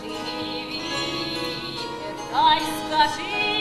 скажи, Витер, дай скажи,